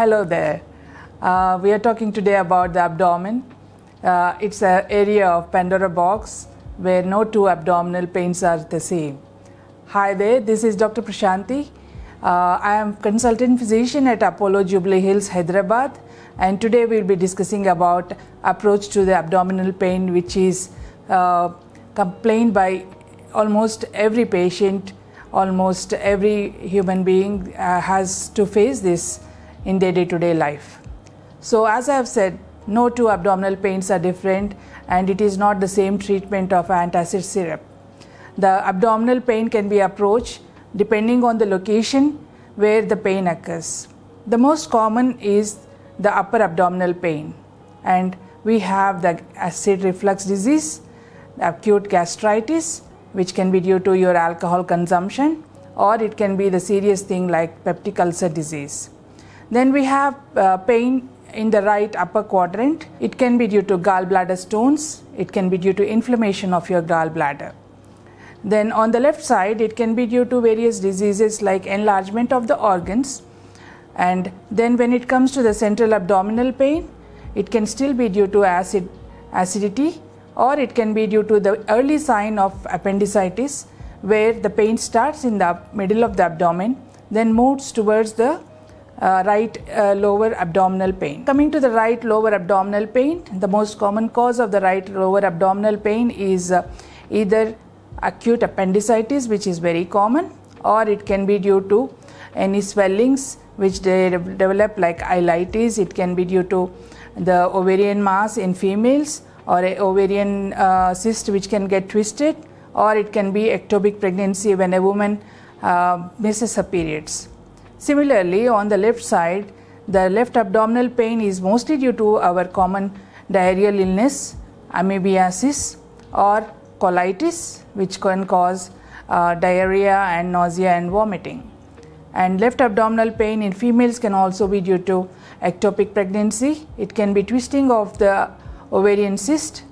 Hello there. Uh, we are talking today about the abdomen. Uh, it's an area of Pandora box where no two abdominal pains are the same. Hi there, this is Dr. Prashanthi. Uh, I am consultant physician at Apollo Jubilee Hills, Hyderabad, and today we'll be discussing about approach to the abdominal pain, which is uh, complained by almost every patient, almost every human being uh, has to face this in their day-to-day life. So, as I have said, no two abdominal pains are different, and it is not the same treatment of antacid syrup. The abdominal pain can be approached depending on the location where the pain occurs. The most common is the upper abdominal pain, and we have the acid reflux disease, acute gastritis, which can be due to your alcohol consumption, or it can be the serious thing like peptic ulcer disease. Then we have uh, pain in the right upper quadrant. It can be due to gallbladder stones, it can be due to inflammation of your gallbladder. Then on the left side, it can be due to various diseases like enlargement of the organs. And then when it comes to the central abdominal pain, it can still be due to acid acidity or it can be due to the early sign of appendicitis where the pain starts in the middle of the abdomen then moves towards the uh, right uh, lower abdominal pain. Coming to the right lower abdominal pain, the most common cause of the right lower abdominal pain is uh, either acute appendicitis, which is very common, or it can be due to any swellings which they develop like ileitis. It can be due to the ovarian mass in females or a ovarian uh, cyst which can get twisted, or it can be ectopic pregnancy when a woman uh, misses her periods. Similarly, on the left side, the left abdominal pain is mostly due to our common diarrheal illness, amoebiasis, or colitis, which can cause uh, diarrhea and nausea and vomiting. And left abdominal pain in females can also be due to ectopic pregnancy. It can be twisting of the ovarian cyst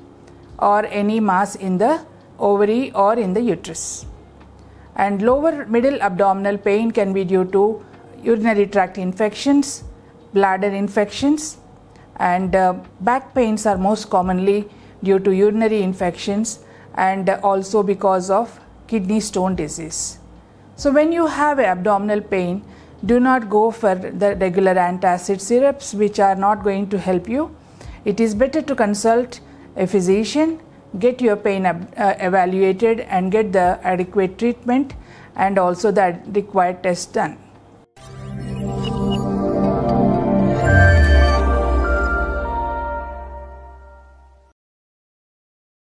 or any mass in the ovary or in the uterus. And lower middle abdominal pain can be due to urinary tract infections, bladder infections, and uh, back pains are most commonly due to urinary infections and also because of kidney stone disease. So, when you have abdominal pain, do not go for the regular antacid syrups which are not going to help you. It is better to consult a physician, get your pain uh, evaluated, and get the adequate treatment and also the required test done.